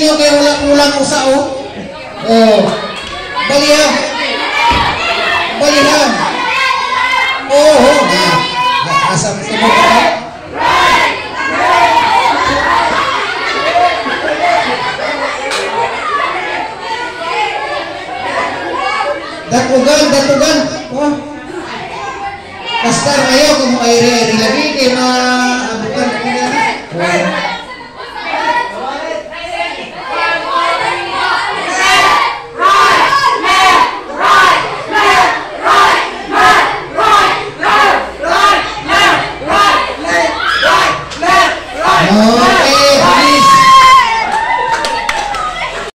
ninyo kay wala kulang usa o. Oh. Balihan. Balihan. Oh, oh. Na. Asa mo mo ka? Datugan, datugan. Oh. Pastor, ayaw kung ay re-relagay kay mga